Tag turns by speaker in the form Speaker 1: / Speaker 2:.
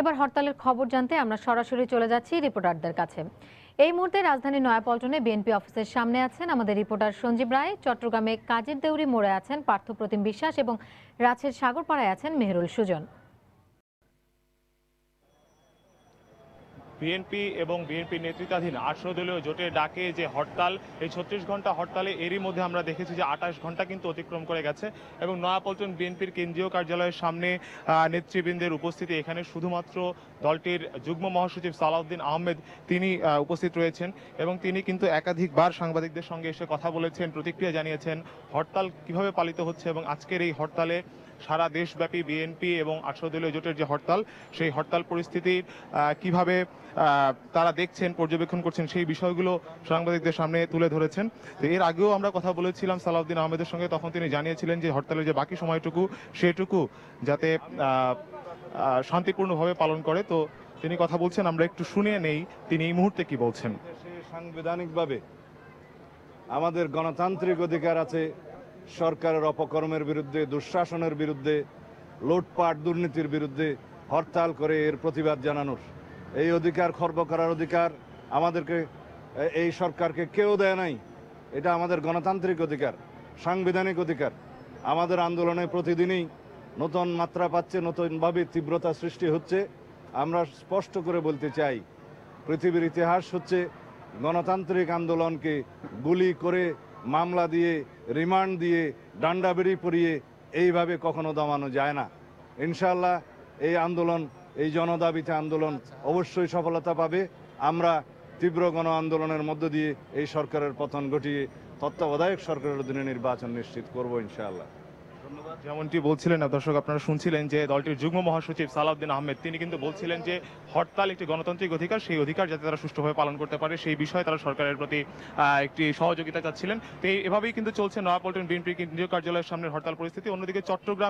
Speaker 1: এবার হরতালের খবর জানতে আমরা সরাসরি চলে যাচ্ছি রিপোর্টারদের কাছে। এই মুহূর্তে রাজধানী নয়াপল্টনে বিএনপি অফিসের সামনে আছেন আমাদের রিপোর্টার সঞ্জীব রায়। চট্টগ্রামে কাজের দেউরি মোড়ে আছেন পার্থপ্রতিম বিশ্বাস এবং রাজের সাগরপাড়ায় আছেন মেহরুল সুজন।
Speaker 2: বিএনপি এবং বিএনপি নেতৃত্বাধীন আঠারো দলীয় জোটের ডাকে যে হরতাল, এই ছত্রিশ ঘণ্টা হরতালে এরই মধ্যে আমরা দেখেছি যে আঠাশ ঘণ্টা কিন্তু অতিক্রম করে গেছে এবং নয়াপল্টন বিএনপির কেন্দ্রীয় কার্যালয়ের সামনে নেতৃবৃন্দের উপস্থিতি এখানে শুধুমাত্র দলটির যুগ্ম মহাসচিব সালাউদ্দিন আহমেদ তিনি উপস্থিত রয়েছেন এবং তিনি কিন্তু একাধিকবার সাংবাদিকদের সঙ্গে এসে কথা বলেছেন, প্রতিক্রিয়া জানিয়েছেন হরতাল কীভাবে পালিত হচ্ছে এবং আজকের এই হরতালে সারা দেশব্যাপী বিএনপি এবং আঠারো দলীয় জোটের যে হরতাল, সেই হরতাল পরিস্থিতির কীভাবে তারা দেখছেন, পর্যবেক্ষণ করছেন, সেই বিষয়গুলো সাংবাদিকদের সামনে তুলে ধরেছেন। তো এর আগেও আমরা কথা বলেছিলাম সালাউদ্দিন আহমেদের সঙ্গে, তখন তিনি জানিয়েছিলেন যে হরতালের যে বাকি সময়টুকু, সেটুকু যাতে শান্তিপূর্ণভাবে পালন করে। তো তিনি কথা বলছেন, আমরা একটু শুনে নেই, তিনি এই মুহূর্তে কি বলছেন?
Speaker 3: সাংবিধানিকভাবে আমাদের গণতান্ত্রিক অধিকার আছে সরকারের অপকর্মের বিরুদ্ধে, দুঃশাসনের বিরুদ্ধে, লুটপাট, দুর্নীতির বিরুদ্ধে হরতাল করে এর প্রতিবাদ জানানোর। এই অধিকার খর্ব করার অধিকার আমাদেরকে, এই সরকারকে কেউ দেয় নাই। এটা আমাদের গণতান্ত্রিক অধিকার, সাংবিধানিক অধিকার। আমাদের আন্দোলনে প্রতিদিনই নতুন মাত্রা পাচ্ছে, নতুনভাবে তীব্রতা সৃষ্টি হচ্ছে। আমরা স্পষ্ট করে বলতে চাই, পৃথিবীর ইতিহাস হচ্ছে গণতান্ত্রিক আন্দোলনকে গুলি করে মামলা দিয়ে, রিমান্ড দিয়ে ডান্ডা বেড়ি পরিয়ে এইভাবে কখনো দমানো যায় না। ইনশাল্লাহ এই আন্দোলন, এই জনদাবিতে আন্দোলন অবশ্যই সফলতা পাবে। আমরা তীব্র গণ আন্দোলনের মধ্য দিয়ে এই সরকারের পতন ঘটিয়ে তত্ত্বাবধায়ক সরকারের অধীনে নির্বাচন নিশ্চিত করব ইনশাআল্লাহ।
Speaker 2: যেমনটি বলছিলেন দর্শক, আপনারা শুনছিলেন যে দলটির যুগ্ম মহাসচিব সালাউদ্দিন আহমেদ, তিনি কিন্তু বলছিলেন যে হরতাল একটি গণতান্ত্রিক অধিকার, সেই অধিকার যাতে তারা সুষ্ঠুভাবে পালন করতে পারে, সেই বিষয়ে তারা সরকারের প্রতি একটি সহযোগিতা চাচ্ছিলেন। তো এভাবেই কিন্তু চলছে নয়াপল্টন বিএনপি কেন্দ্রীয় কার্যালয়ের সামনে হরতাল পরিস্থিতি। অন্যদিকে চট্টগ্রাম